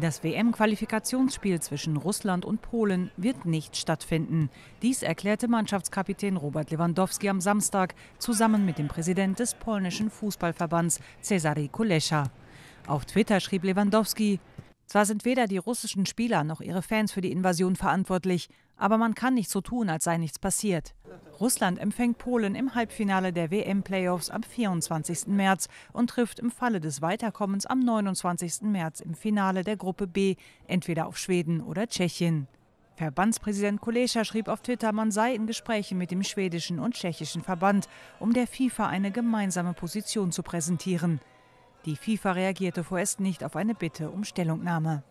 Das WM-Qualifikationsspiel zwischen Russland und Polen wird nicht stattfinden. Dies erklärte Mannschaftskapitän Robert Lewandowski am Samstag zusammen mit dem Präsident des polnischen Fußballverbands Cezary Kulesza. Auf Twitter schrieb Lewandowski, zwar sind weder die russischen Spieler noch ihre Fans für die Invasion verantwortlich, aber man kann nicht so tun, als sei nichts passiert. Russland empfängt Polen im Halbfinale der WM-Playoffs am 24. März und trifft im Falle des Weiterkommens am 29. März im Finale der Gruppe B entweder auf Schweden oder Tschechien. Verbandspräsident Kulescha schrieb auf Twitter, man sei in Gesprächen mit dem schwedischen und tschechischen Verband, um der FIFA eine gemeinsame Position zu präsentieren. Die FIFA reagierte vorerst nicht auf eine Bitte um Stellungnahme.